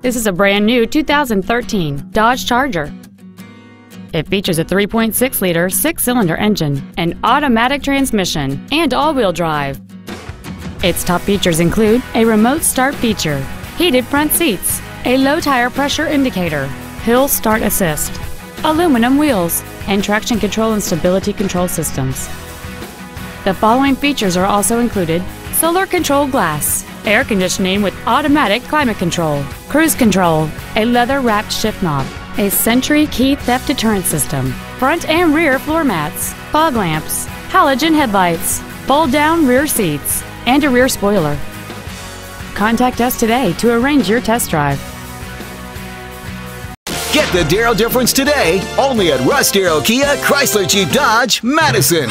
This is a brand new 2013 Dodge Charger. It features a 3.6-liter six-cylinder engine, an automatic transmission, and all-wheel drive. Its top features include a remote start feature, heated front seats, a low tire pressure indicator, hill start assist, aluminum wheels, and traction control and stability control systems. The following features are also included solar control glass, air conditioning with automatic climate control, cruise control, a leather wrapped shift knob, a Sentry key theft deterrent system, front and rear floor mats, fog lamps, halogen headlights, fold down rear seats, and a rear spoiler. Contact us today to arrange your test drive. Get the Darrow difference today, only at Russ Darrow Kia Chrysler Jeep Dodge, Madison.